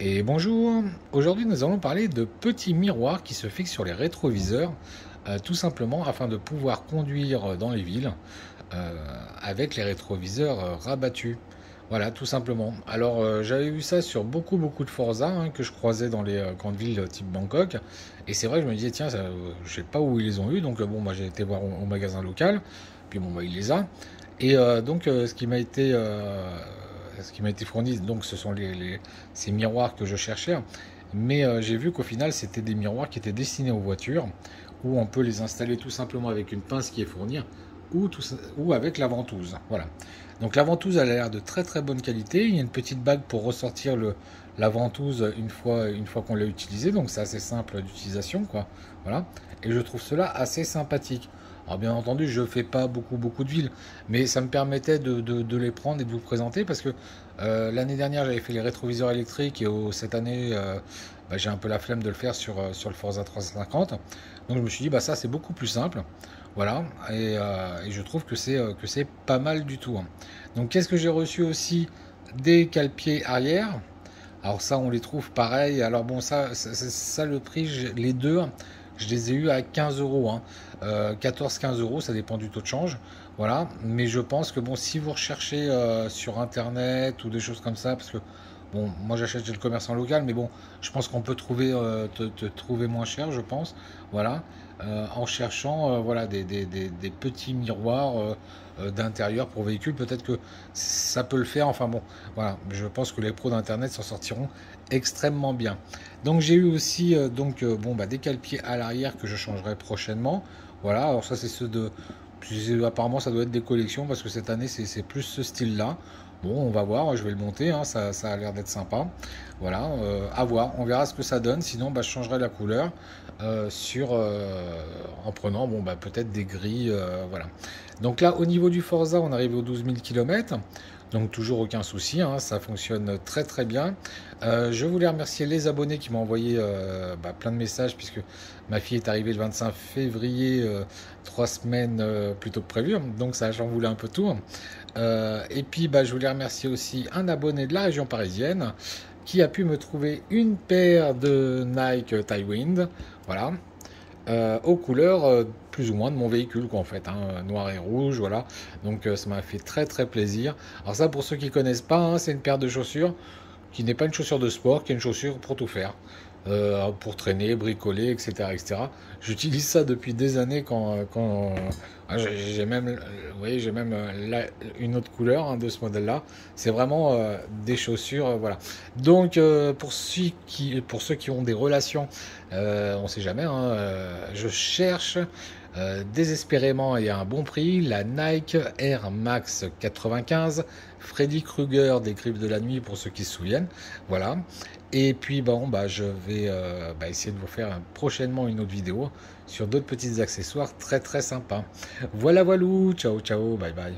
Et bonjour, aujourd'hui nous allons parler de petits miroirs qui se fixent sur les rétroviseurs, euh, tout simplement afin de pouvoir conduire dans les villes euh, avec les rétroviseurs euh, rabattus. Voilà, tout simplement. Alors j'avais vu ça sur beaucoup beaucoup de Forza hein, que je croisais dans les grandes villes type Bangkok, et c'est vrai que je me disais tiens, je sais pas où ils les ont eu, donc bon, moi j'ai été voir au, magasin local, puis bon, bah, il les a. Et donc ce qui m'a été ce qui m'a été fourni, donc ce sont les, ces miroirs que je cherchais. Mais euh, j'ai vu qu'au final, c'était des miroirs qui étaient destinés aux voitures, où on peut les installer tout simplement avec une pince qui est fournie, ou, ou avec la ventouse. Voilà. Donc la ventouse a l'air de très très bonne qualité. Il y a une petite bague pour ressortir le, la ventouse une fois, une fois qu'on l'a utilisée. Donc c'est assez simple d'utilisation. quoi. Voilà. Et je trouve cela assez sympathique. Alors bien entendu, je ne fais pas beaucoup beaucoup de villes, mais ça me permettait de, les prendre et de vous présenter parce que euh, l'année dernière j'avais fait les rétroviseurs électriques et cette année euh, bah, j'ai un peu la flemme de le faire sur, euh, sur le Forza 350. Donc je me suis dit bah ça c'est beaucoup plus simple. Voilà, et, je trouve que c'est que c'est pas mal du tout. Hein. Donc qu'est-ce que j'ai reçu aussi Des cale-pieds arrière? Alors ça on les trouve pareil. Alors bon ça, ça, ça le prix, les deux. Je les ai eu à 15 euros. 14-15 hein. euh, euros, ça dépend du taux de change. Voilà. Mais je pense que bon, si vous recherchez euh, sur internet ou des choses comme ça, parce que bon, moi j'achète chez le commerçant local, mais bon, je pense qu'on peut trouver, euh, te, trouver moins cher, je pense. Voilà. en cherchant voilà, des, petits miroirs d'intérieur pour véhicule, peut-être que ça peut le faire. Enfin bon, voilà. Je pense que les pros d'internet s'en sortiront extrêmement bien. Donc j'ai eu aussi euh, donc euh, bon bah des cale-pieds à l'arrière que je changerai prochainement. Voilà, alors ça c'est ceux de apparemment ça doit être des collections parce que cette année c'est plus ce style là. Bon, on va voir, je vais le monter, hein, ça, a l'air d'être sympa. Voilà, euh, à voir, on verra ce que ça donne. Sinon, bah, je changerai la couleur sur, en prenant bon, bah, peut-être des gris. voilà. Donc là, au niveau du Forza, on arrive aux 12 000 km. Donc toujours aucun souci, hein, ça fonctionne très très bien. Euh, je voulais remercier les abonnés qui m'ont envoyé euh, bah, plein de messages puisque ma fille est arrivée le 25 février, euh, trois semaines plus tôt que prévu. Donc ça j'en voulais un peu tout. Et puis bah, je voulais remercier aussi un abonné de la région parisienne qui a pu me trouver une paire de Nike Tywind. Voilà, euh, aux couleurs euh, plus ou moins de mon véhicule quoi en fait hein, noir et rouge voilà donc euh, ça m'a fait très très plaisir alors ça pour ceux qui connaissent pas hein, c'est une paire de chaussures qui n'est pas une chaussure de sport qui est une chaussure pour tout faire euh, pour traîner, bricoler, etc. etc. J'utilise ça depuis des années quand, quand ah, j'ai même, oui, j'ai même euh, une autre couleur hein, de ce modèle-là. C'est vraiment euh, des chaussures, voilà. Donc pour ceux qui, pour ceux qui ont des relations, on sait jamais. Hein, je cherche désespérément et à un bon prix la Nike Air Max 95 Freddy Krueger des griffes de la nuit pour ceux qui se souviennent. Voilà. Et puis bon, bah, je vais euh, bah, essayer de vous faire prochainement une autre vidéo sur d'autres petits accessoires très très sympas. Voilà voilà, ciao ciao, bye bye.